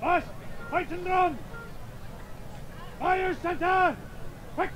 Boss, fight and run! Fire center! Quick!